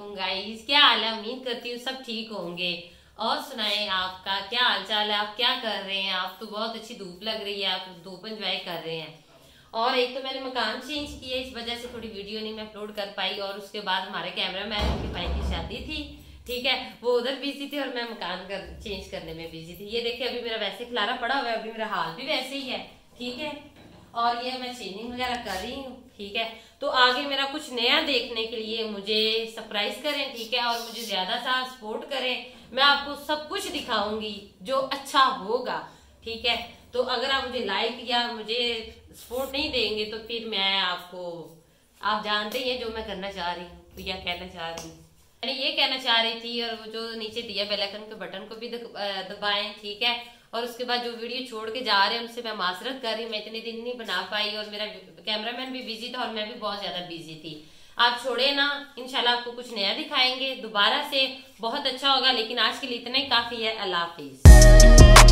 वालेकुम गाइस क्या हाल है? उम्मीद करती हूँ सब ठीक होंगे। और सुनाएँ, आपका क्या हाल चाल है? आप क्या कर रहे हैं? आप तो बहुत अच्छी धूप लग रही है, आप धूप एंजॉय कर रहे हैं। और एक तो मैंने मकान चेंज किया इस वजह से थोड़ी वीडियो नहीं मैं अपलोड कर पाई, और उसके बाद हमारे कैमरा मैन उनके भाई की शादी थी। ठीक है? वो उधर बिज़ी थी और मैं मकान कर चेंज करने में बिज़ी थी। ये देखिए, अभी मेरा वैसे खिलारा पड़ा हुआ है, अभी मेरा हाल भी वैसे ही है। ठीक है? और ये मैं चेंजिंग वगैरह कर रही हूँ, ठीक है? तो आगे मेरा कुछ नया देखने के लिए मुझे सरप्राइज़ करें, ठीक है? और मुझे ज़्यादा सा सपोर्ट करें, मैं आपको सब कुछ दिखाऊँगी जो अच्छा होगा, ठीक है? तो अगर आप मुझे लाइक या मुझे सपोर्ट नहीं देंगे तो फिर मैं आपको, आप जानते ही हैं जो मैं करना चाह रही हूँ या कहना चाह रही हूँ। मैंने ये कहना चाह रही थी और वो जो नीचे दिया बेलाइकन के बटन को भी दबाएँ, ठीक है? और उसके बाद जो वीडियो छोड़ के जा रहे हैं, उनसे मैं मासरत कर रही मैं इतने दिन नहीं बना पाई और मेरा कैमरामैन भी बिज़ी था और मैं भी बहुत ज़्यादा बिज़ी थी। आप छोड़े ना इनशाला आपको कुछ नया दिखाएँगे दोबारा से। बहुत अच्छा होगा, लेकिन आज के लिए इतना ही। काफ़ी है। अल्लाह हाफिज।